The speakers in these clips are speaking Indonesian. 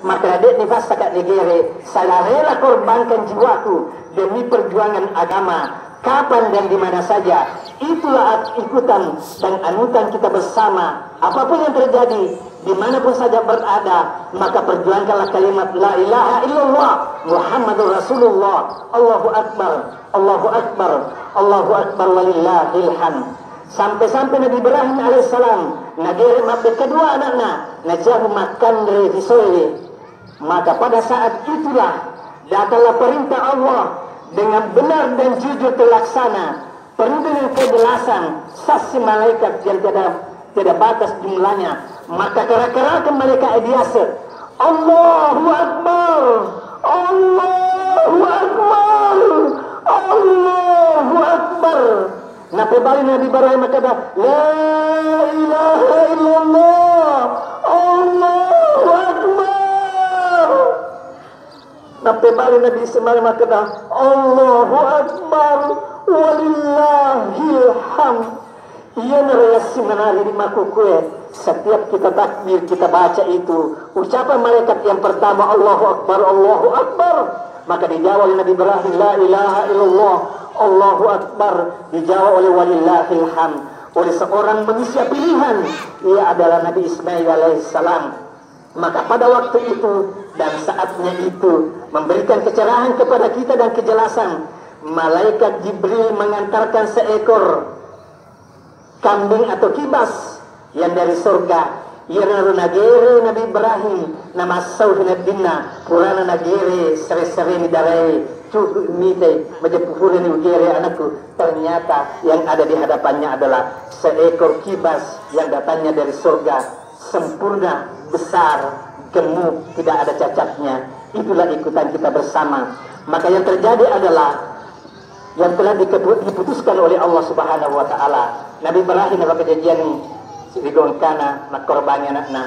Maka adik nifas takat negeri, saya rela korbankan jiwaku demi perjuangan agama, kapan dan di mana saja. Itulah ikutan dan anutan kita bersama. Apa pun yang terjadi, di mana pun saja berada, maka perjuangkanlah kalimat La ilaha illallah Muhammadur Rasulullah. Allahu Akbar, Allahu Akbar, Allahu Akbar walillahil hamd. Sampai-sampai Nabi Ibrahim alaihissalam nagere mabbe kedua anaknya najahu makan dari visole maka pada saat itulah datanglah perintah Allah dengan benar dan jujur terlaksana. Penuh kejelasan saksi malaikat yang tidak tidak batas jumlahnya. Maka kera-kera malaikat biasa. Allahu Akbar. Allahu Akbar. Allahu Akbar. Nabi balik Nabi Ibrahim kata, La ilaha illallah. Nabi balik Nabi Ismail kata, Allahu Akbar. Walillahil hamd. Ia nerasi menari di makukue. Setiap kita takbir, kita baca itu. Ucapan malaikat yang pertama, Allahu Akbar, Allahu Akbar. Maka dijawab oleh Nabi Ibrahim, La ilaha illallah. Allahu Akbar dijawab oleh walillahil ham oleh seorang manusia pilihan ia adalah Nabi Ismail alaihissalam maka pada waktu itu dan saatnya itu memberikan kecerahan kepada kita dan kejelasan. Malaikat Jibril mengantarkan seekor kambing atau kibas yang dari surga. Yana nagere Nabi Ibrahim nama sauhina dinna purana nagere sere-sere ni darai mite majapufure ni ugere anakku. Ternyata yang ada di hadapannya adalah seekor kibas yang datangnya dari surga. Sempurna besar gemuk tidak ada cacatnya itulah ikutan kita bersama maka yang terjadi adalah yang telah diputuskan oleh Allah Subhanahu wa taala Nabi Ibrahim dalam kejadian Sidigon kana nak korbannya nak na.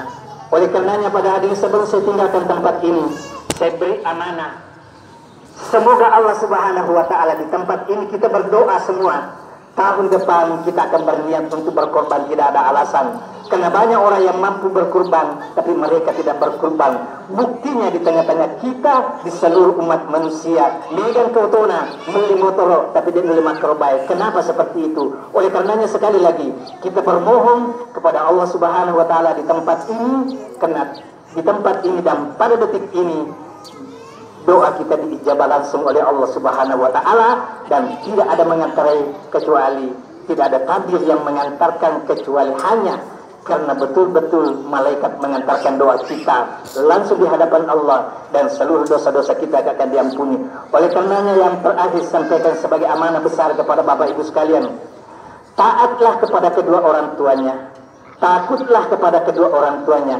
Oleh karenanya pada hari ini sebelum saya tinggalkan tempat ini, saya beri amanah. Semoga Allah Subhanahu wa taala di tempat ini kita berdoa semua. Tahun depan kita akan berniat untuk berkorban tidak ada alasan. Karena banyak orang yang mampu berkorban tapi mereka tidak berkorban. Buktinya di tengah-tengah kita di seluruh umat manusia. Megan Kotona beli motor tapi dia beli makrobai. Kenapa seperti itu? Oleh karenanya sekali lagi kita bermohon kepada Allah Subhanahu wa taala di tempat ini karena di tempat ini dan pada detik ini doa kita diijabah langsung oleh Allah Subhanahu wa taala dan tidak ada mengantarai kecuali tidak ada tabir yang mengantarkan kecuali hanya karena betul-betul malaikat mengantarkan doa kita langsung di hadapan Allah dan seluruh dosa-dosa kita akan diampuni. Oleh karenanya yang terakhir sampaikan sebagai amanah besar kepada Bapak Ibu sekalian, taatlah kepada kedua orang tuanya, takutlah kepada kedua orang tuanya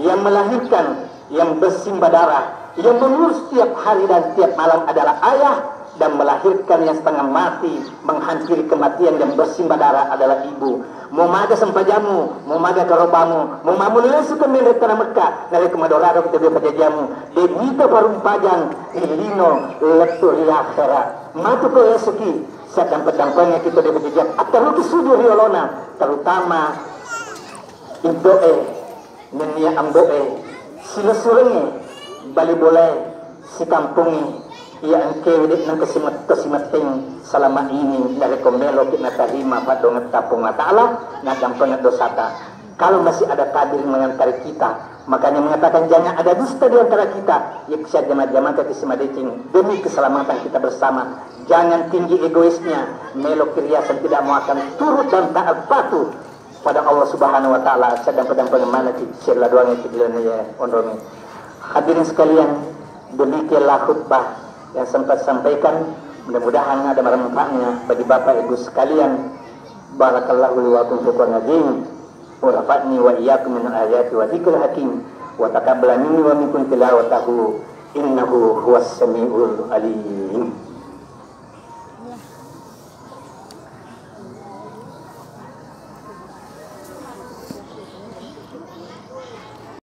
yang melahirkan, yang bersimbah darah, yang mengurus setiap hari dan setiap malam adalah ayah dan melahirkan yang setengah mati menghampiri kematian yang bersimbah darah adalah ibu. Mau maga sempajamu mau maga karobamu mau mamu lesu ke milik tanah Mekah dari kemadolado kita dia pajajamu debito parum pajang ilino letu akhera matu ke esuki sedang kita dia pajajam atau sujud riolona terutama idoe nenia amboe. Sila surenge bali boleh si angke udik nang kesimat kesimating selama ini dari komelo kita terima pada tapung ta'ala na kampung dosata kalau masih ada tabir mengantara kita makanya mengatakan jangan ada dusta di antara kita. Ya kisah jamaah-jamaah ke kesimadicing demi keselamatan kita bersama jangan tinggi egoisnya melo kiriasan tidak mau akan turut dan taat patuh pada Allah Subhanahu wa taala. Sedang pedang pengemana di sirla doang itu ya ondomi. Hadirin sekalian, demikianlah khutbah yang sempat sampaikan. Mudah-mudahan ada manfaatnya bagi Bapak Ibu sekalian. Barakallahu li wa lakum fi Qur'anil wa rafa'ni wa iyyakum min ayati wa dzikril hakim wa taqabbal minni wa minkum tilawatahu innahu huwas samiul alim.